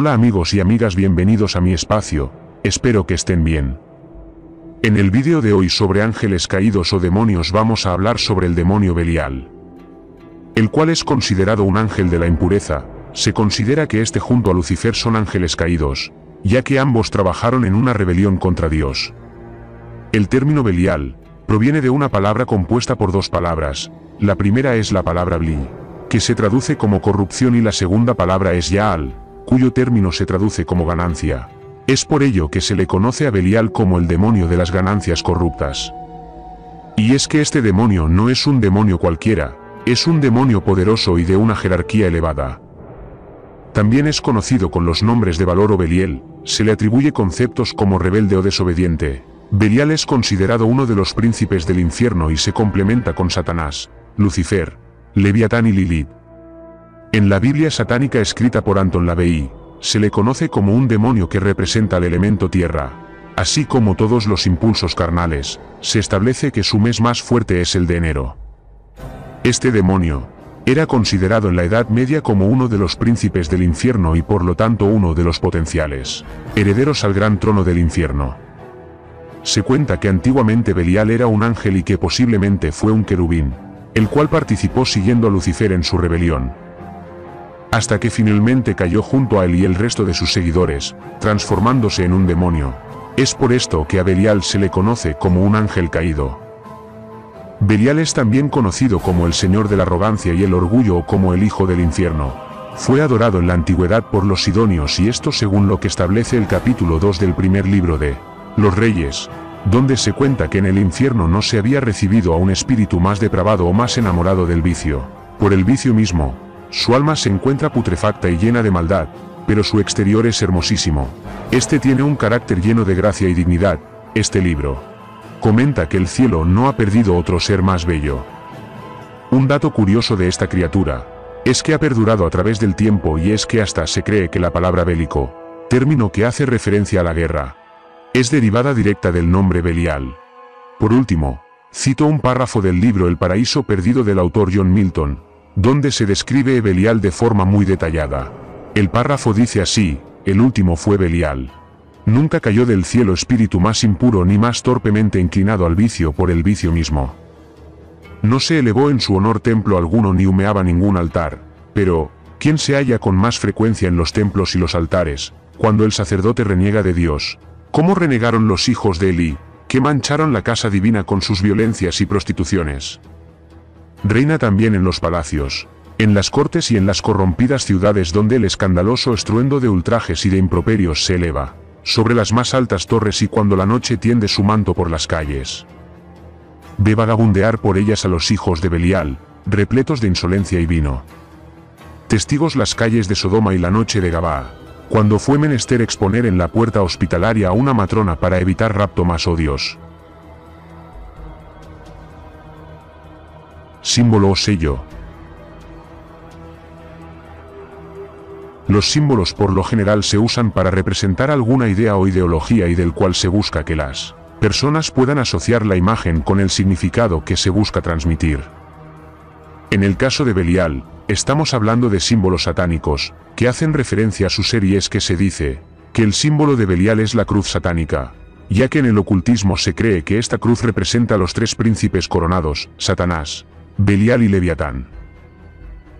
Hola amigos y amigas bienvenidos a mi espacio, espero que estén bien. En el vídeo de hoy sobre ángeles caídos o demonios vamos a hablar sobre el demonio Belial. El cual es considerado un ángel de la impureza, se considera que este junto a Lucifer son ángeles caídos, ya que ambos trabajaron en una rebelión contra Dios. El término Belial, proviene de una palabra compuesta por dos palabras, la primera es la palabra Bli, que se traduce como corrupción y la segunda palabra es Yaal, cuyo término se traduce como ganancia. Es por ello que se le conoce a Belial como el demonio de las ganancias corruptas. Y es que este demonio no es un demonio cualquiera, es un demonio poderoso y de una jerarquía elevada. También es conocido con los nombres de valor o Beliel, se le atribuye conceptos como rebelde o desobediente. Belial es considerado uno de los príncipes del infierno y se complementa con Satanás, Lucifer, Leviatán y Lilith. En la Biblia satánica escrita por Anton LaVey, se le conoce como un demonio que representa el elemento tierra. Así como todos los impulsos carnales, se establece que su mes más fuerte es el de enero. Este demonio, era considerado en la Edad Media como uno de los príncipes del infierno y por lo tanto uno de los potenciales herederos al gran trono del infierno. Se cuenta que antiguamente Belial era un ángel y que posiblemente fue un querubín, el cual participó siguiendo a Lucifer en su rebelión hasta que finalmente cayó junto a él y el resto de sus seguidores, transformándose en un demonio. Es por esto que a Belial se le conoce como un ángel caído. Belial es también conocido como el señor de la arrogancia y el orgullo o como el hijo del infierno. Fue adorado en la antigüedad por los sidonios y esto según lo que establece el capítulo 2 del primer libro de Los Reyes, donde se cuenta que en el infierno no se había recibido a un espíritu más depravado o más enamorado del vicio. Por el vicio mismo, su alma se encuentra putrefacta y llena de maldad, pero su exterior es hermosísimo. Este tiene un carácter lleno de gracia y dignidad, este libro. Comenta que el cielo no ha perdido otro ser más bello. Un dato curioso de esta criatura, es que ha perdurado a través del tiempo y es que hasta se cree que la palabra bélico, término que hace referencia a la guerra, es derivada directa del nombre Belial. Por último, cito un párrafo del libro El paraíso perdido del autor John Milton, donde se describe Belial de forma muy detallada. El párrafo dice así, el último fue Belial. Nunca cayó del cielo espíritu más impuro ni más torpemente inclinado al vicio por el vicio mismo. No se elevó en su honor templo alguno ni humeaba ningún altar, pero, ¿quién se halla con más frecuencia en los templos y los altares, cuando el sacerdote reniega de Dios? ¿Cómo renegaron los hijos de Eli, que mancharon la casa divina con sus violencias y prostituciones? Reina también en los palacios, en las cortes y en las corrompidas ciudades donde el escandaloso estruendo de ultrajes y de improperios se eleva, sobre las más altas torres y cuando la noche tiende su manto por las calles. Ve vagabundear por ellas a los hijos de Belial, repletos de insolencia y vino. Testigos las calles de Sodoma y la noche de Gabá, cuando fue menester exponer en la puerta hospitalaria a una matrona para evitar rapto más odios. Símbolo o sello. Los símbolos por lo general se usan para representar alguna idea o ideología y del cual se busca que las personas puedan asociar la imagen con el significado que se busca transmitir. En el caso de Belial, estamos hablando de símbolos satánicos, que hacen referencia a su ser y es que se dice, que el símbolo de Belial es la cruz satánica, ya que en el ocultismo se cree que esta cruz representa a los tres príncipes coronados, Satanás, Belial y Leviatán.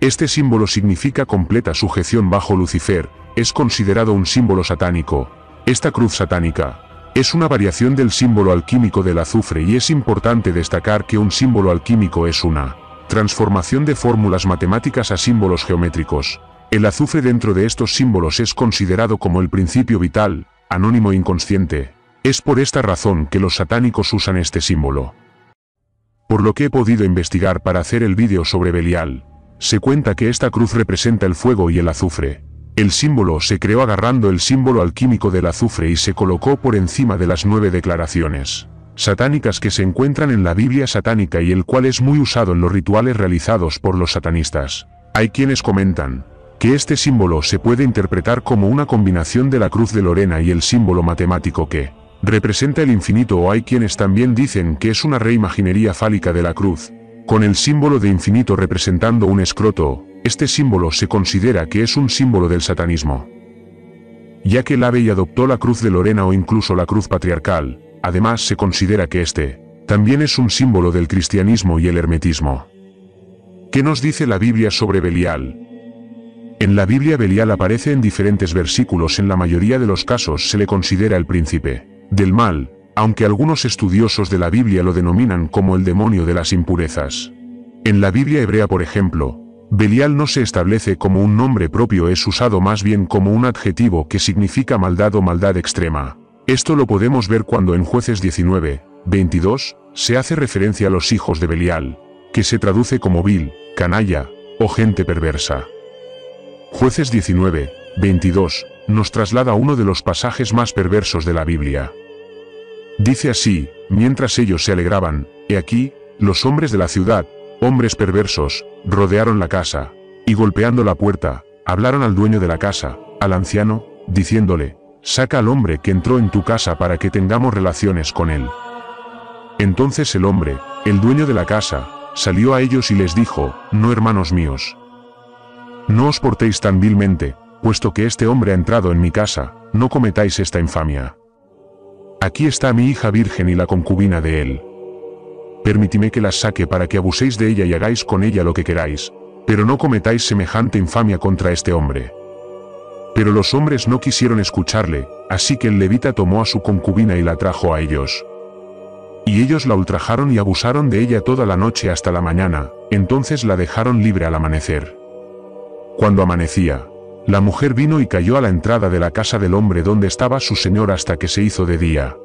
Este símbolo significa completa sujeción bajo Lucifer, es considerado un símbolo satánico. Esta cruz satánica es una variación del símbolo alquímico del azufre y es importante destacar que un símbolo alquímico es una transformación de fórmulas matemáticas a símbolos geométricos. El azufre dentro de estos símbolos es considerado como el principio vital, anónimo e inconsciente. Es por esta razón que los satánicos usan este símbolo. Por lo que he podido investigar para hacer el vídeo sobre Belial, se cuenta que esta cruz representa el fuego y el azufre. El símbolo se creó agarrando el símbolo alquímico del azufre y se colocó por encima de las nueve declaraciones satánicas que se encuentran en la Biblia satánica y el cual es muy usado en los rituales realizados por los satanistas. Hay quienes comentan que este símbolo se puede interpretar como una combinación de la cruz de Lorena y el símbolo matemático que representa el infinito o hay quienes también dicen que es una reimaginería fálica de la cruz, con el símbolo de infinito representando un escroto, este símbolo se considera que es un símbolo del satanismo. ya que el ave adoptó la cruz de Lorena o incluso la cruz patriarcal, además se considera que este, también es un símbolo del cristianismo y el hermetismo. ¿Qué nos dice la Biblia sobre Belial? En la Biblia Belial aparece en diferentes versículos, en la mayoría de los casos se le considera el príncipe del mal, aunque algunos estudiosos de la Biblia lo denominan como el demonio de las impurezas. En la Biblia hebrea, por ejemplo, Belial no se establece como un nombre propio, es usado más bien como un adjetivo que significa maldad o maldad extrema. Esto lo podemos ver cuando en jueces 19, 22, se hace referencia a los hijos de Belial, que se traduce como vil, canalla, o gente perversa. Jueces 19, 22, nos traslada uno de los pasajes más perversos de la Biblia. Dice así, mientras ellos se alegraban, he aquí, los hombres de la ciudad, hombres perversos, rodearon la casa, y golpeando la puerta, hablaron al dueño de la casa, al anciano, diciéndole, saca al hombre que entró en tu casa para que tengamos relaciones con él. Entonces el hombre, el dueño de la casa, salió a ellos y les dijo, no hermanos míos. No os portéis tan vilmente, puesto que este hombre ha entrado en mi casa, no cometáis esta infamia. Aquí está mi hija virgen y la concubina de él. Permitidme que las saque para que abuséis de ella y hagáis con ella lo que queráis, pero no cometáis semejante infamia contra este hombre. Pero los hombres no quisieron escucharle, así que el levita tomó a su concubina y la trajo a ellos. Y ellos la ultrajaron y abusaron de ella toda la noche hasta la mañana, entonces la dejaron libre al amanecer. Cuando amanecía, la mujer vino y cayó a la entrada de la casa del hombre donde estaba su señor hasta que se hizo de día.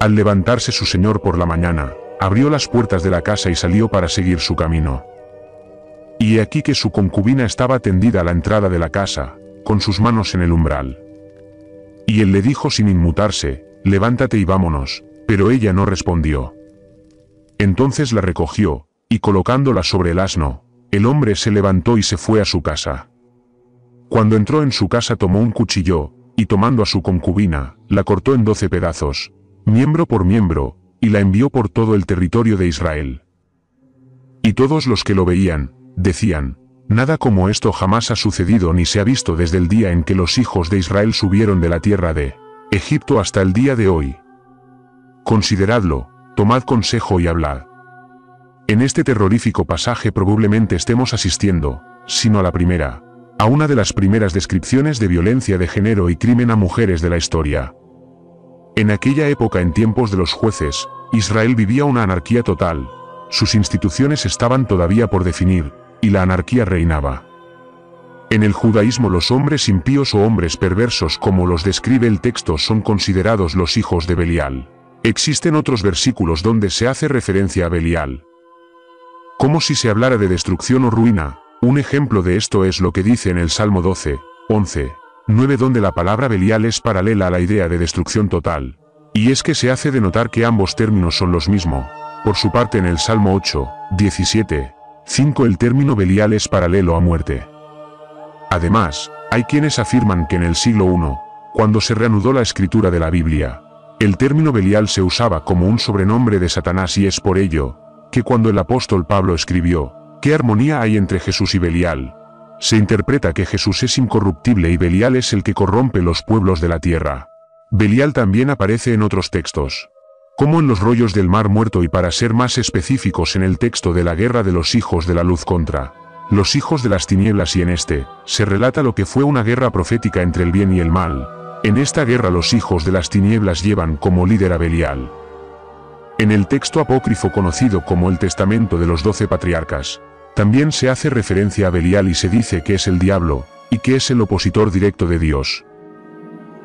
Al levantarse su señor por la mañana, abrió las puertas de la casa y salió para seguir su camino. Y he aquí que su concubina estaba tendida a la entrada de la casa, con sus manos en el umbral. Y él le dijo sin inmutarse, levántate y vámonos, pero ella no respondió. Entonces la recogió, y colocándola sobre el asno, el hombre se levantó y se fue a su casa. Cuando entró en su casa tomó un cuchillo, y tomando a su concubina, la cortó en doce pedazos, miembro por miembro, y la envió por todo el territorio de Israel. Y todos los que lo veían, decían, Nada como esto jamás ha sucedido ni se ha visto desde el día en que los hijos de Israel subieron de la tierra de Egipto hasta el día de hoy. Consideradlo, tomad consejo y hablad. En este terrorífico pasaje probablemente estemos asistiendo, sino a la primera, a una de las primeras descripciones de violencia de género y crimen a mujeres de la historia. En aquella época en tiempos de los jueces, Israel vivía una anarquía total, sus instituciones estaban todavía por definir, y la anarquía reinaba. En el judaísmo los hombres impíos o hombres perversos como los describe el texto son considerados los hijos de Belial. Existen otros versículos donde se hace referencia a Belial. Como si se hablara de destrucción o ruina, un ejemplo de esto es lo que dice en el Salmo 12, 11, 9 donde la palabra Belial es paralela a la idea de destrucción total. Y es que se hace de notar que ambos términos son los mismos. Por su parte en el Salmo 8, 17, 5. El término Belial es paralelo a muerte. Además, hay quienes afirman que en el siglo I, cuando se reanudó la escritura de la Biblia, el término Belial se usaba como un sobrenombre de Satanás y es por ello, que cuando el apóstol Pablo escribió, ¿qué armonía hay entre Jesús y Belial? Se interpreta que Jesús es incorruptible y Belial es el que corrompe los pueblos de la tierra. Belial también aparece en otros textos como en los rollos del mar muerto y para ser más específicos en el texto de la guerra de los hijos de la luz contra los hijos de las tinieblas y en este, se relata lo que fue una guerra profética entre el bien y el mal. En esta guerra los hijos de las tinieblas llevan como líder a Belial. En el texto apócrifo conocido como el Testamento de los Doce Patriarcas, también se hace referencia a Belial y se dice que es el diablo, y que es el opositor directo de Dios.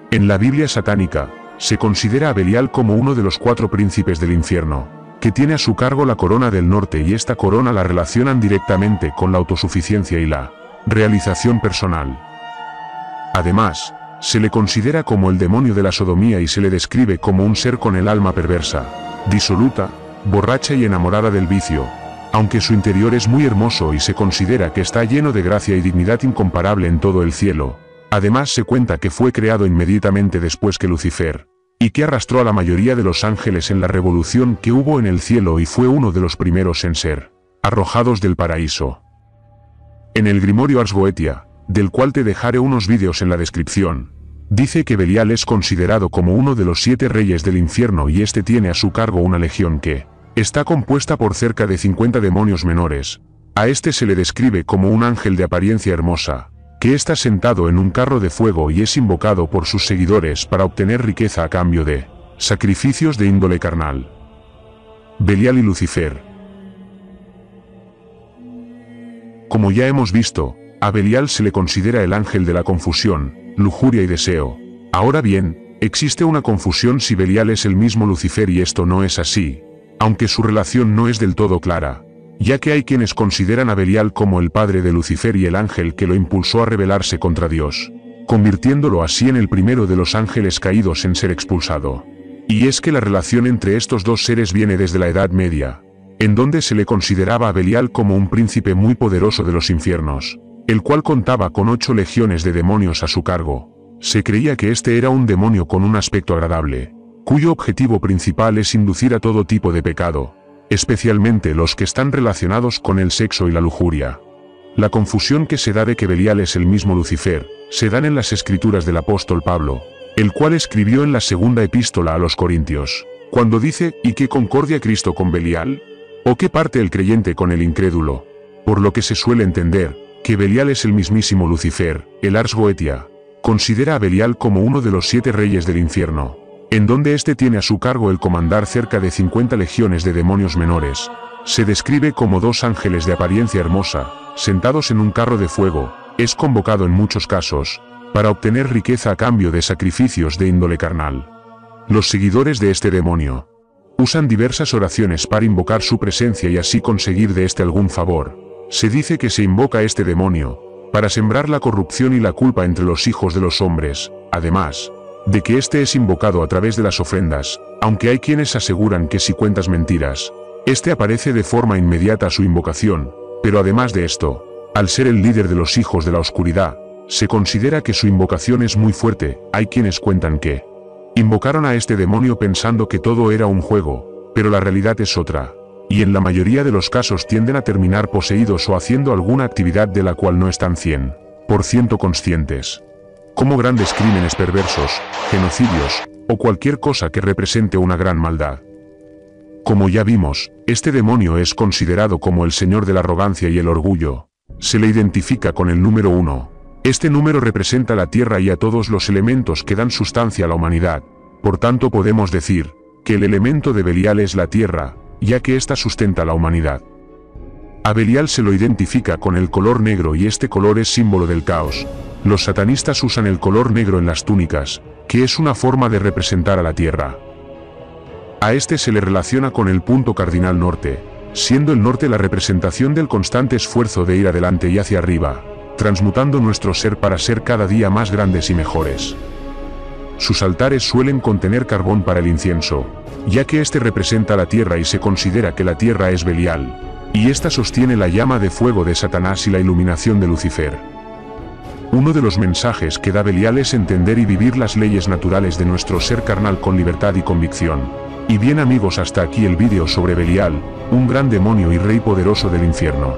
En la Biblia satánica, se considera a Belial como uno de los cuatro príncipes del infierno, que tiene a su cargo la corona del norte y esta corona la relacionan directamente con la autosuficiencia y la realización personal. Además, se le considera como el demonio de la sodomía y se le describe como un ser con el alma perversa, disoluta, borracha y enamorada del vicio, aunque su interior es muy hermoso y se considera que está lleno de gracia y dignidad incomparable en todo el cielo. Además se cuenta que fue creado inmediatamente después que Lucifer, y que arrastró a la mayoría de los ángeles en la revolución que hubo en el cielo y fue uno de los primeros en ser arrojados del paraíso. En el Grimorio Ars Goetia, del cual te dejaré unos vídeos en la descripción, Dice que Belial es considerado como uno de los siete reyes del infierno y este tiene a su cargo una legión que está compuesta por cerca de 50 demonios menores. A este se le describe como un ángel de apariencia hermosa, que está sentado en un carro de fuego y es invocado por sus seguidores para obtener riqueza a cambio de sacrificios de índole carnal. Belial y Lucifer. Como ya hemos visto, a Belial se le considera el ángel de la confusión, lujuria y deseo. Ahora bien, existe una confusión si Belial es el mismo Lucifer y esto no es así, aunque su relación no es del todo clara, ya que hay quienes consideran a Belial como el padre de Lucifer y el ángel que lo impulsó a rebelarse contra Dios, convirtiéndolo así en el primero de los ángeles caídos en ser expulsado. Y es que la relación entre estos dos seres viene desde la Edad Media, en donde se le consideraba a Belial como un príncipe muy poderoso de los infiernos, el cual contaba con ocho legiones de demonios a su cargo. Se creía que este era un demonio con un aspecto agradable, cuyo objetivo principal es inducir a todo tipo de pecado, especialmente los que están relacionados con el sexo y la lujuria. La confusión que se da de que Belial es el mismo Lucifer, se dan en las escrituras del apóstol Pablo, el cual escribió en la segunda epístola a los Corintios, cuando dice, ¿y qué concordia Cristo con Belial? ¿O qué parte el creyente con el incrédulo? Por lo que se suele entender, que Belial es el mismísimo Lucifer, el Ars Goetia, considera a Belial como uno de los siete reyes del infierno, en donde éste tiene a su cargo el comandar cerca de 50 legiones de demonios menores. Se describe como dos ángeles de apariencia hermosa, sentados en un carro de fuego, es convocado en muchos casos, para obtener riqueza a cambio de sacrificios de índole carnal. Los seguidores de este demonio usan diversas oraciones para invocar su presencia y así conseguir de este algún favor. Se dice que se invoca este demonio, para sembrar la corrupción y la culpa entre los hijos de los hombres, además, de que éste es invocado a través de las ofrendas, aunque hay quienes aseguran que si cuentas mentiras, este aparece de forma inmediata a su invocación, pero además de esto, al ser el líder de los hijos de la oscuridad, se considera que su invocación es muy fuerte, hay quienes cuentan que invocaron a este demonio pensando que todo era un juego, pero la realidad es otra, y en la mayoría de los casos tienden a terminar poseídos o haciendo alguna actividad de la cual no están 100% conscientes. Como grandes crímenes perversos, genocidios, o cualquier cosa que represente una gran maldad. Como ya vimos, este demonio es considerado como el señor de la arrogancia y el orgullo. Se le identifica con el número uno, este número representa la Tierra y a todos los elementos que dan sustancia a la humanidad, por tanto podemos decir, que el elemento de Belial es la Tierra, ya que ésta sustenta la humanidad. A Belial se lo identifica con el color negro y este color es símbolo del caos. Los satanistas usan el color negro en las túnicas, que es una forma de representar a la Tierra. A este se le relaciona con el punto cardinal norte, siendo el norte la representación del constante esfuerzo de ir adelante y hacia arriba transmutando nuestro ser para ser cada día más grandes y mejores. Sus altares suelen contener carbón para el incienso, ya que éste representa la tierra y se considera que la tierra es Belial, y ésta sostiene la llama de fuego de Satanás y la iluminación de Lucifer. Uno de los mensajes que da Belial es entender y vivir las leyes naturales de nuestro ser carnal con libertad y convicción. Y bien amigos hasta aquí el vídeo sobre Belial, un gran demonio y rey poderoso del infierno.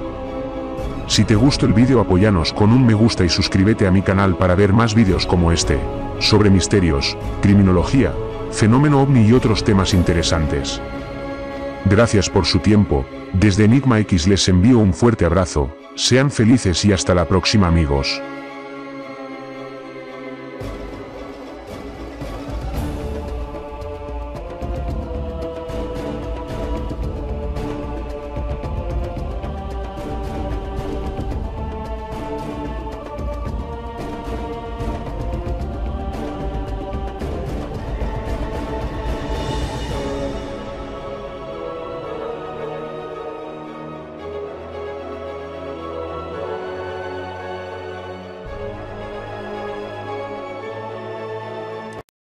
Si te gustó el vídeo apóyanos con un me gusta y suscríbete a mi canal para ver más vídeos como este, sobre misterios, criminología, fenómeno ovni y otros temas interesantes. Gracias por su tiempo, desde Enigma X les envío un fuerte abrazo, sean felices y hasta la próxima amigos.